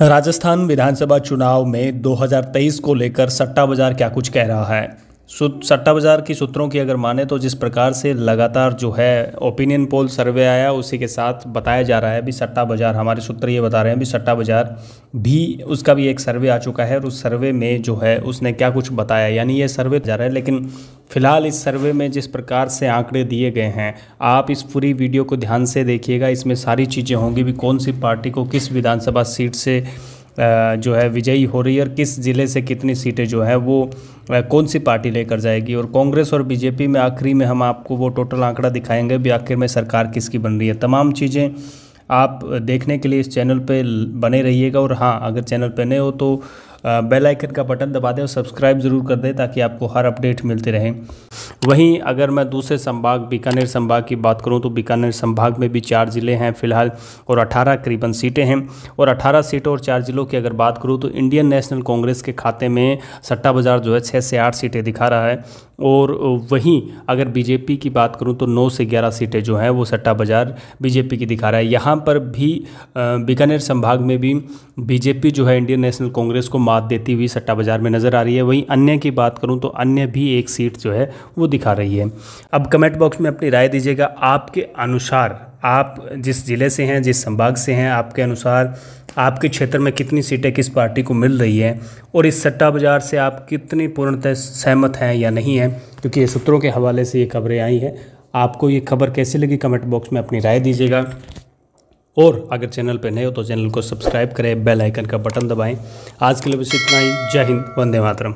राजस्थान विधानसभा चुनाव में 2023 को लेकर सट्टा बाज़ार क्या कुछ कह रहा है? सट्टा बाज़ार की सूत्रों की अगर माने तो जिस प्रकार से लगातार जो है ओपिनियन पोल सर्वे आया, उसी के साथ बताया जा रहा है। भी सट्टा बाज़ार हमारे सूत्र ये बता रहे हैं भी सट्टा बाज़ार भी उसका भी एक सर्वे आ चुका है और उस सर्वे में जो है उसने क्या कुछ बताया। यानी ये सर्वे जा रहा है, लेकिन फ़िलहाल इस सर्वे में जिस प्रकार से आंकड़े दिए गए हैं, आप इस पूरी वीडियो को ध्यान से देखिएगा। इसमें सारी चीज़ें होंगी भी। कौन सी पार्टी को किस विधानसभा सीट से जो है विजयी हो रही है और किस ज़िले से कितनी सीटें जो है वो कौन सी पार्टी लेकर जाएगी? और कांग्रेस और बीजेपी में आखिरी में हम आपको वो टोटल आंकड़ा दिखाएँगे भी आखिर में सरकार किसकी बन रही है। तमाम चीज़ें आप देखने के लिए इस चैनल पे बने रहिएगा और हाँ अगर चैनल पे नए हो तो बेल आइकन का बटन दबा दें और सब्सक्राइब ज़रूर कर दें ताकि आपको हर अपडेट मिलते रहें। वहीं अगर मैं दूसरे संभाग, बीकानेर संभाग की बात करूँ तो बीकानेर संभाग में भी चार ज़िले हैं फ़िलहाल और 18 करीबन सीटें हैं। और 18 सीटों और चार ज़िलों की अगर बात करूँ तो इंडियन नेशनल कांग्रेस के खाते में सट्टा बाज़ार जो है छः से आठ सीटें दिखा रहा है। और वहीं अगर बीजेपी की बात करूँ तो 9 से 11 सीटें जो हैं वो सट्टा बाज़ार बीजेपी की दिखा रहा है। यहाँ पर भी बीकानेर संभाग में भी बीजेपी जो है इंडियन नेशनल कांग्रेस को मात देती हुई सट्टा बाज़ार में नज़र आ रही है। वहीं अन्य की बात करूँ तो अन्य भी एक सीट जो है वो दिखा रही है। अब कमेंट बॉक्स में अपनी राय दीजिएगा। आपके अनुसार आप जिस ज़िले से हैं, जिस संभाग से हैं, आपके अनुसार आपके क्षेत्र में कितनी सीटें किस पार्टी को मिल रही है और इस सट्टा बाज़ार से आप कितनी पूर्णतः सहमत हैं या नहीं हैं, क्योंकि ये सूत्रों के हवाले से ये खबरें आई हैं। आपको ये खबर कैसी लगी कमेंट बॉक्स में अपनी राय दीजिएगा। और अगर चैनल पर नए हो तो चैनल को सब्सक्राइब करें, बेल आइकन का बटन दबाएँ। आज के लिए बस इतना ही। जय हिंद, वंदे मातरम।